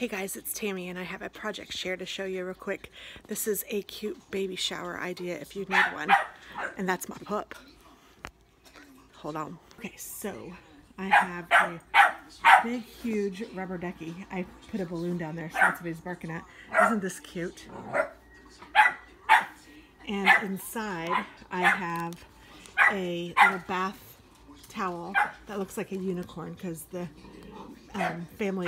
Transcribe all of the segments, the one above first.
Hey guys, it's Tammy and I have a project share to show you real quick. This is a cute baby shower idea if you need one. And that's my pup. Hold on. Okay, so I have a big, huge rubber ducky. I put a balloon down there so that's what he's barking at. Isn't this cute? And inside I have a little bath towel that looks like a unicorn because the um, family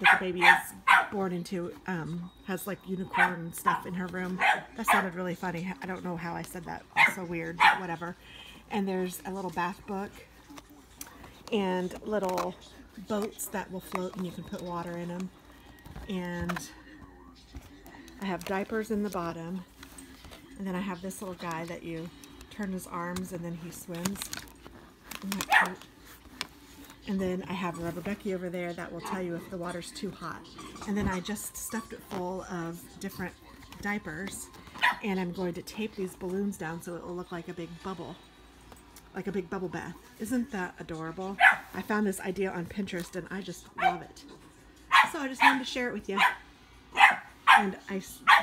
that the baby is born into um, has like unicorn stuff in her room. That sounded really funny. I don't know how I said that. so weird, but whatever. And there's a little bath book and little boats that will float and you can put water in them. And I have diapers in the bottom. And then I have this little guy that you turn his arms and then he swims. Isn't that cute? And then I have a rubber ducky over there that will tell you if the water's too hot. And then I just stuffed it full of different diapers and I'm going to tape these balloons down so it will look like a big bubble, like a big bubble bath. Isn't that adorable? I found this idea on Pinterest and I just love it. So I just wanted to share it with you. And I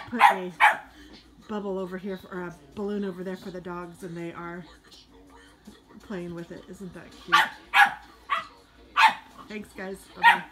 put a bubble over here, for, or a balloon over there for the dogs and they are playing with it. Isn't that cute? Thanks, guys. Bye-bye.